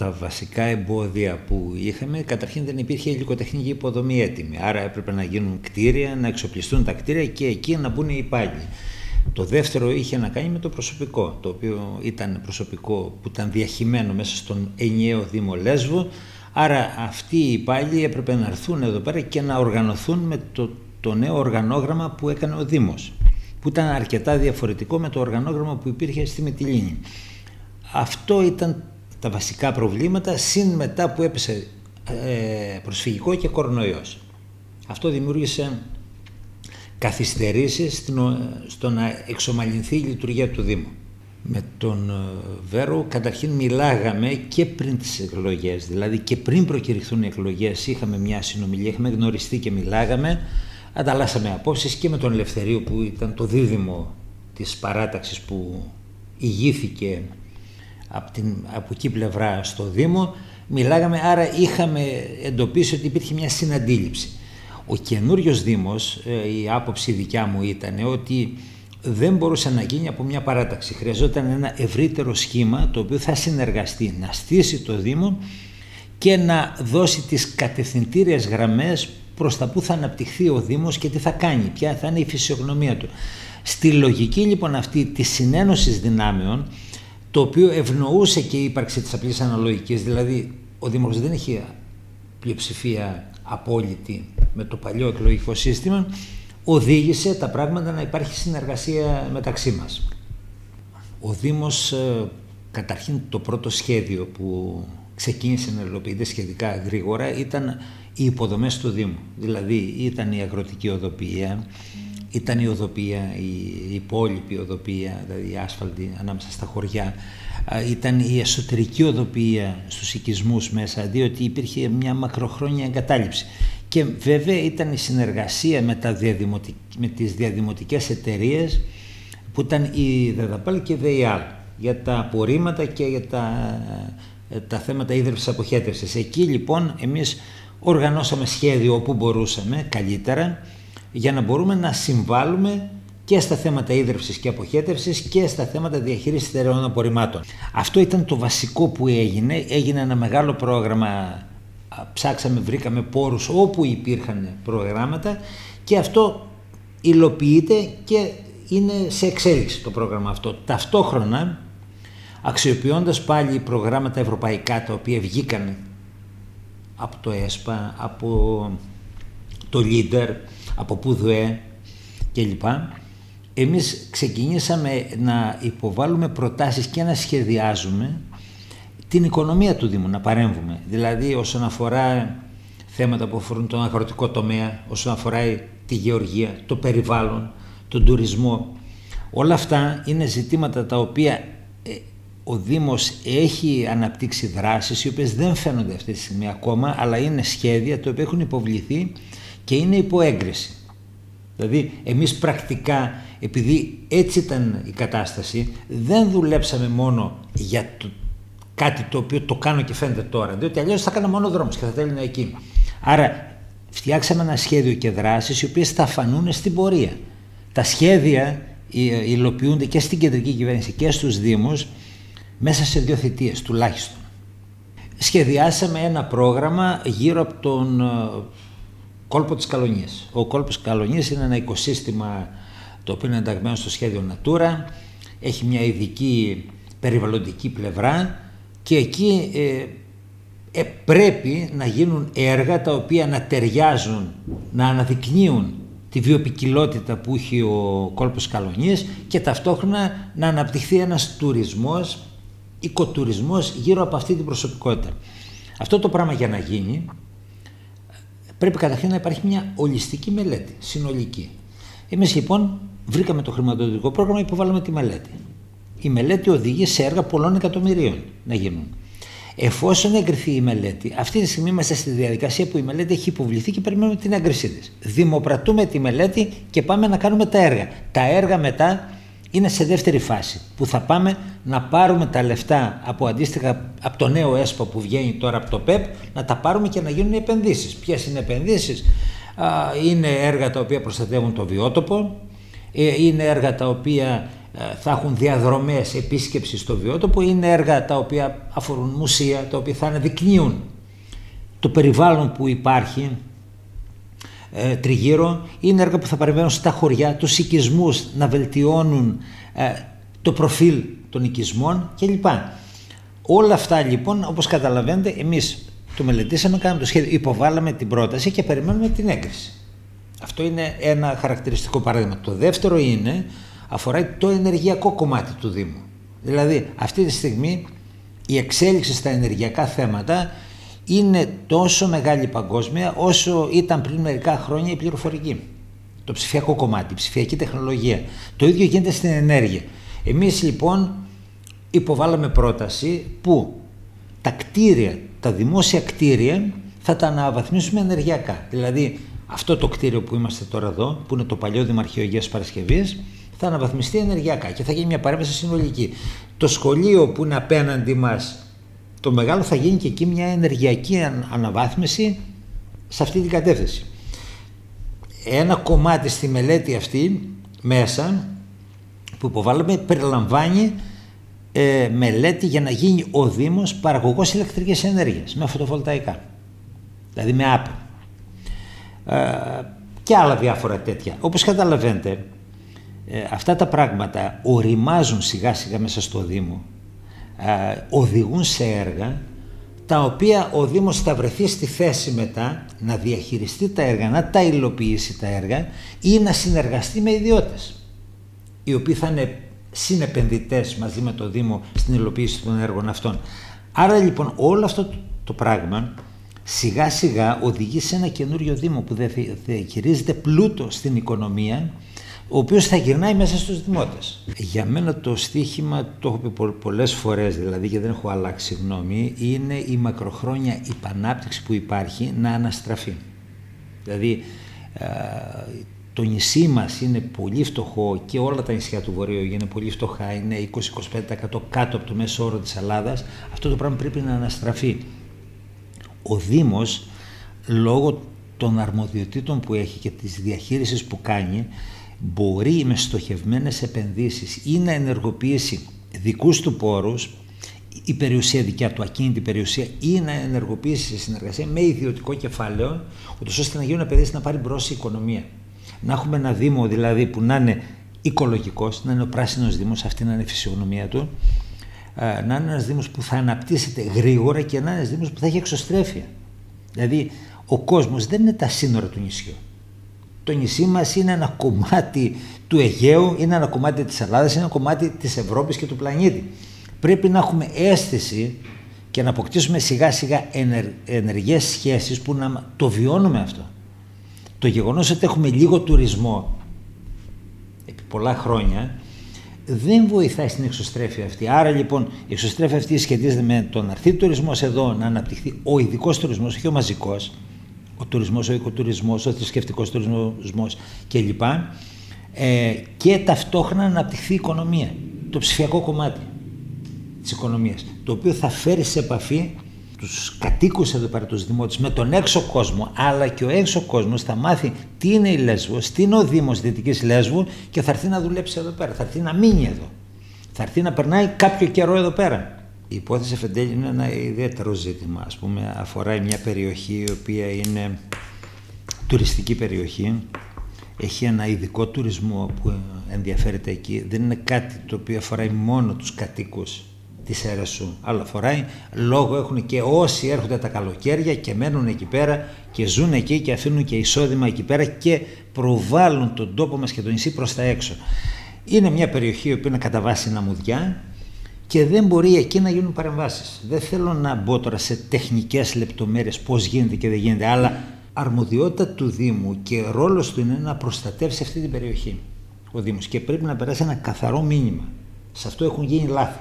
Τα βασικά εμπόδια που είχαμε, καταρχήν δεν υπήρχε υλικοτεχνική υποδομή έτοιμη. Άρα έπρεπε να γίνουν κτίρια, να εξοπλιστούν τα κτίρια και εκεί να μπουν οι υπάλληλοι. Το δεύτερο είχε να κάνει με το προσωπικό, το οποίο ήταν προσωπικό που ήταν διαχειμένο μέσα στον ενιαίο Δήμο Λέσβο. Άρα αυτοί οι υπάλληλοι έπρεπε να έρθουν εδώ πέρα και να οργανωθούν με το, το νέο οργανόγραμμα που έκανε ο Δήμος, που ήταν αρκετά διαφορετικό με το οργανόγραμμα που υπήρχε στη Μητυλίνη. Αυτό ήταν τα βασικά προβλήματα, συν μετά που έπεσε ε, προσφυγικό και κορονοϊός. Αυτό δημιούργησε καθυστερήσεις στο να εξομαλυνθεί η λειτουργία του Δήμου. Με τον ε, Βέρο καταρχήν μιλάγαμε και πριν τις εκλογές, δηλαδή και πριν προκηρυχθούν οι εκλογές είχαμε μια συνομιλία, είχαμε γνωριστεί και μιλάγαμε, ανταλλάσσαμε απόψεις και με τον Ελευθερίο που ήταν το δίδυμο της παράταξης που ηγήθηκε από, την, από εκεί πλευρά στο Δήμο, μιλάγαμε, άρα είχαμε εντοπίσει ότι υπήρχε μια συναντήληψη. Ο καινούριος Δήμος, ε, η άποψη δικιά μου ήταν ότι δεν μπορούσε να γίνει από μια παράταξη. Χρειαζόταν ένα ευρύτερο σχήμα το οποίο θα συνεργαστεί, να στήσει το Δήμο και να δώσει τις κατευθυντήριες γραμμές προς τα που θα αναπτυχθεί ο Δήμος και τι θα κάνει, ποια θα είναι η φυσιογνωμία του. Στη λογική λοιπόν αυτή της συνένωσης δυνάμεων, το οποίο ευνοούσε και η ύπαρξη της απλής αναλογικής, δηλαδή ο Δήμος δεν έχει πλειοψηφία απόλυτη με το παλιό εκλογικό σύστημα, οδήγησε τα πράγματα να υπάρχει συνεργασία μεταξύ μας. Ο Δήμος, ε, καταρχήν το πρώτο σχέδιο που ξεκίνησε να υλοποιείται σχετικά γρήγορα ήταν οι υποδομές του Δήμου. Δηλαδή ήταν η αγροτική οδοπία, ήταν η οδοπία, η υπόλοιπη οδοπία, δηλαδή η άσφαλτη ανάμεσα στα χωριά, ήταν η εσωτερική οδοπία στους οικισμούς μέσα, διότι υπήρχε μια μακροχρόνια εγκατάλειψη. Και βέβαια ήταν η συνεργασία με, τα με τις διαδημοτικές εταιρείες που ήταν η ΔΕΔΑΠΑΛ και η ΔΕΙΑΛ για τα απορρίμματα και για τα, ε, τα θέματα ίδρυυσης αποχέτευσης. Εκεί λοιπόν εμείς οργανώσαμε σχέδιο όπου μπορούσαμε καλύτερα για να μπορούμε να συμβάλλουμε και στα θέματα ίδρυυσης και αποχέτευσης και στα θέματα διαχείρισης στερεών απορριμμάτων. Αυτό ήταν το βασικό που έγινε. Έγινε ένα μεγάλο πρόγραμμα, ψάξαμε, βρήκαμε πόρους όπου υπήρχαν προγράμματα και αυτό υλοποιείται και είναι σε εξέλιξη το πρόγραμμα αυτό. Ταυτόχρονα, αξιοποιώντας πάλι προγράμματα ευρωπαϊκά τα οποία βγήκαν από το ΕΣΠΑ, από το LEADER, από ΠΟΥΔΟΕ κλπ. Εμείς ξεκινήσαμε να υποβάλουμε προτάσεις και να σχεδιάζουμε την οικονομία του Δήμου, να παρέμβουμε. Δηλαδή όσον αφορά θέματα που αφορούν τον αγροτικό τομέα, όσον αφορά τη γεωργία, το περιβάλλον, τον τουρισμό. Όλα αυτά είναι ζητήματα τα οποία ε, ο Δήμος έχει αναπτύξει δράσεις οι οποίες δεν φαίνονται αυτή τη στιγμή ακόμα αλλά είναι σχέδια τα οποία έχουν υποβληθεί και είναι υπό έγκριση. Δηλαδή εμείς πρακτικά επειδή έτσι ήταν η κατάσταση δεν δουλέψαμε μόνο για το, κάτι το οποίο το κάνω και φαίνεται τώρα διότι αλλιώς θα κάνα μόνο δρόμος και θα τέλεινα εκεί. Άρα φτιάξαμε ένα σχέδιο και δράσεις οι οποίες θα φανούν στην πορεία. Τα σχέδια υλοποιούνται και στην κεντρική κυβέρνηση και στους Δήμους μέσα σε δύο θητείες τουλάχιστον. Σχεδιάσαμε ένα πρόγραμμα γύρω από τον ε, κόλπο της Καλονίας. Ο κόλπος της Καλονίας είναι ένα οικοσύστημα το οποίο είναι ενταγμένο στο σχέδιο Natura, έχει μια ειδική περιβαλλοντική πλευρά και εκεί ε, ε, πρέπει να γίνουν έργα τα οποία να ταιριάζουν, να αναδεικνύουν τη βιοπικιλότητα που έχει ο κόλπος Καλονίας και ταυτόχρονα να αναπτυχθεί ένας τουρισμός, οικοτουρισμός γύρω από αυτή την προσωπικότητα. Αυτό το πράγμα για να γίνει πρέπει καταρχήν να υπάρχει μια ολιστική μελέτη, συνολική. Εμείς λοιπόν βρήκαμε το χρηματοδοτικό πρόγραμμα, υποβάλαμε τη μελέτη. Η μελέτη οδηγεί σε έργα πολλών εκατομμυρίων να γίνουν. Εφόσον εγκριθεί η μελέτη, αυτή τη στιγμή είμαστε στη διαδικασία που η μελέτη έχει υποβληθεί και περιμένουμε την έγκρισή της. Δημοπρατούμε τη μελέτη και πάμε να κάνουμε τα έργα. Τα έργα μετά είναι σε δεύτερη φάση που θα πάμε να πάρουμε τα λεφτά από αντίστοιχα από το νέο ΕΣΠΑ που βγαίνει τώρα από το ΠΕΠ να τα πάρουμε και να γίνουν οι επενδύσεις. Ποιες είναι οι επενδύσεις; είναι έργα τα οποία προστατεύουν το βιότοπο, ε, είναι έργα τα οποία ε, θα έχουν διαδρομές επίσκεψης στο βιότοπο, είναι έργα τα οποία αφορούν μουσεία, τα οποία θα αναδεικνύουν το περιβάλλον που υπάρχει ε, τριγύρω, είναι έργα που θα παρεμβαίνουν στα χωριά, τους οικισμούς να βελτιώνουν ε, το προφίλ των οικισμών κλπ. Όλα αυτά λοιπόν όπως καταλαβαίνετε εμείς το μελετήσαμε, κάναμε το σχέδιο, υποβάλαμε την πρόταση και περιμένουμε την έγκριση. Αυτό είναι ένα χαρακτηριστικό παράδειγμα. Το δεύτερο είναι, αφορά το ενεργειακό κομμάτι του Δήμου. Δηλαδή αυτή τη στιγμή η εξέλιξη στα ενεργειακά θέματα είναι τόσο μεγάλη παγκόσμια όσο ήταν πριν μερικά χρόνια η πληροφορική. Το ψηφιακό κομμάτι, η ψηφιακή τεχνολογία. Το ίδιο γίνεται στην ενέργεια. Εμείς λοιπόν υποβάλαμε πρόταση που τα κτίρια, τα δημόσια κτίρια θα τα αναβαθμίσουμε ενεργειακά. Δηλαδή αυτό το κτίριο που είμαστε τώρα εδώ, που είναι το παλιό Δημαρχείο Αγίας Παρασκευής, θα αναβαθμιστεί ενεργειακά και θα γίνει μια παρέμβαση συνολική. Το σχολείο που είναι απέναντι μας, το μεγάλο θα γίνει και εκεί μια ενεργειακή αναβάθμιση σε αυτή την κατεύθυνση. Ένα κομμάτι στη μελέτη αυτή μέσα που υποβάλλουμε περιλαμβάνει ε, μελέτη για να γίνει ο Δήμος παραγωγός ηλεκτρικής ενέργειας με φωτοβολταϊκά. Δηλαδή με άπη. Ε, και άλλα διάφορα τέτοια. Όπως καταλαβαίνετε, ε, αυτά τα πράγματα οριμάζουν σιγά σιγά μέσα στο Δήμο, ε, οδηγούν σε έργα τα οποία ο Δήμος θα βρεθεί στη θέση μετά να διαχειριστεί τα έργα, να τα υλοποιήσει τα έργα ή να συνεργαστεί με ιδιώτες οι οποίοι θα είναι συνεπενδυτές μαζί με το Δήμο στην υλοποίηση των έργων αυτών. Άρα λοιπόν όλο αυτό το πράγμα σιγά σιγά οδηγεί σε ένα καινούριο Δήμο που διαχειρίζεται πλούτο στην οικονομία ο οποίος θα γυρνάει μέσα στους δημότες. Για μένα το στίχημα, το έχω πει πολλές φορές δηλαδή και δεν έχω αλλάξει γνώμη, είναι η μακροχρόνια υπανάπτυξη που υπάρχει να αναστραφεί. Δηλαδή το νησί μας είναι πολύ φτωχό και όλα τα νησιά του Βορείου είναι πολύ φτωχά, είναι 20-25% κάτω από το μέσο όρο της Ελλάδας, αυτό το πράγμα πρέπει να αναστραφεί. Ο Δήμος, λόγω των αρμοδιοτήτων που έχει και της διαχείρισης που κάνει, μπορεί με στοχευμένες επενδύσεις ή να ενεργοποιήσει δικούς του πόρους, η περιουσία δικιά του, ακίνητη περιουσία, ή να ενεργοποιήσει σε συνεργασία με ιδιωτικό κεφάλαιο, ούτως ώστε να γίνουν επενδύσεις να πάρει μπρος η οικονομία. Να έχουμε ένα Δήμο δηλαδή που να είναι οικολογικός, να είναι ο πράσινος Δήμος, αυτή να είναι η φυσιογνωμία του, ε, να είναι ένας Δήμος που θα αναπτύσσεται γρήγορα και να είναι ένας Δήμος που θα έχει εξωστρέφεια. Δηλαδή ο κόσμος δεν είναι τα σύνορα του νησιού. Το νησί μας είναι ένα κομμάτι του Αιγαίου, είναι ένα κομμάτι της Ελλάδας, είναι ένα κομμάτι της Ευρώπης και του πλανήτη. Πρέπει να έχουμε αίσθηση και να αποκτήσουμε σιγά σιγά ενεργ, ενεργές σχέσεις που να το βιώνουμε αυτό. Το γεγονός ότι έχουμε λίγο τουρισμό επί πολλά χρόνια δεν βοηθάει στην εξωστρέφεια αυτή. Άρα λοιπόν η εξωστρέφεια αυτή σχετίζεται με το να έρθει τουρισμός εδώ, να αναπτυχθεί ο ειδικός τουρισμός, όχι ο μαζικός, ο τουρισμός, ο οικοτουρισμός, ο θρησκευτικός τουρισμός κλπ. Ε, και ταυτόχρονα να αναπτυχθεί η οικονομία, το ψηφιακό κομμάτι της οικονομίας, το οποίο θα φέρει σε επαφή τους κατοίκους εδώ πέρα, τους δημότες, με τον έξω κόσμο, αλλά και ο έξω κόσμος θα μάθει τι είναι η Λέσβος, τι είναι ο Δήμος Δυτικής Λέσβου και θα έρθει να δουλέψει εδώ πέρα, θα έρθει να μείνει εδώ. Θα έρθει να περνάει κάποιο καιρό εδώ πέρα. Η υπόθεση Φεντέλη είναι ένα ιδιαίτερο ζήτημα. Ας πούμε, αφορά μια περιοχή η οποία είναι τουριστική περιοχή. Έχει ένα ειδικό τουρισμό που ενδιαφέρεται εκεί. Δεν είναι κάτι το οποίο αφορά μόνο τους κατοίκους της αίρεσου. Αλλά φοράει λόγω έχουν και όσοι έρχονται τα καλοκαίρια και μένουν εκεί πέρα και ζουν εκεί και αφήνουν και εισόδημα εκεί πέρα και προβάλλουν τον τόπο μας και το νησί προς τα έξω. Είναι μια περιοχή που είναι κατά βάση ναμουδιά και δεν μπορεί εκεί να γίνουν παρεμβάσεις. Δεν θέλω να μπω τώρα σε τεχνικές λεπτομέρειες πώς γίνεται και δεν γίνεται, αλλά αρμοδιότητα του Δήμου και ρόλος του είναι να προστατεύσει αυτή την περιοχή ο Δήμος και πρέπει να περάσει ένα καθαρό μήνυμα. Σε αυτό έχουν γίνει λάθη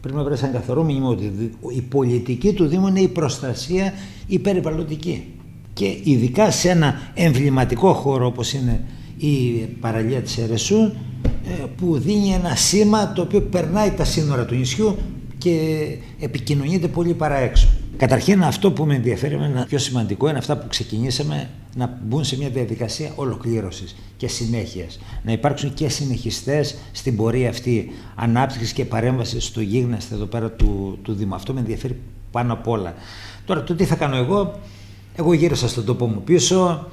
πρέπει να βρει ένα καθαρό μήνυμα ότι η πολιτική του Δήμου είναι η προστασία η περιβαλλοντική. Και ειδικά σε ένα εμβληματικό χώρο όπως είναι η παραλία της Ερεσού ε, που δίνει ένα σήμα το οποίο περνάει τα σύνορα του νησιού και επικοινωνείται πολύ παρά έξω. Καταρχήν αυτό που με ενδιαφέρει ένα πιο σημαντικό είναι αυτά που ξεκινήσαμε να μπουν σε μια διαδικασία ολοκλήρωσης και συνέχειας. Να υπάρξουν και συνεχιστές στην πορεία αυτή ανάπτυξης και παρέμβασης στο γίγνεσθε εδώ πέρα του, του Δήμου. Αυτό με ενδιαφέρει πάνω απ' όλα. Τώρα το τι θα κάνω εγώ, εγώ γύρισα στον τόπο μου πίσω,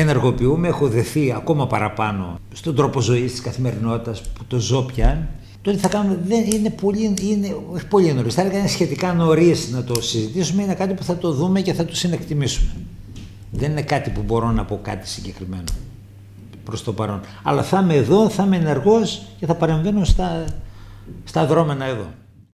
ενεργοποιούμε, έχω δεθεί ακόμα παραπάνω στον τρόπο ζωής της καθημερινότητας που το ζω πια το τι θα κάνουμε δεν είναι πολύ, είναι, όχι πολύ νωρίς. Θα έλεγα είναι σχετικά νωρίς να το συζητήσουμε. Είναι κάτι που θα το δούμε και θα το συνεκτιμήσουμε. Δεν είναι κάτι που μπορώ να πω κάτι συγκεκριμένο προς το παρόν. Αλλά θα είμαι εδώ, θα είμαι ενεργός και θα παρεμβαίνω στα, στα δρόμενα εδώ.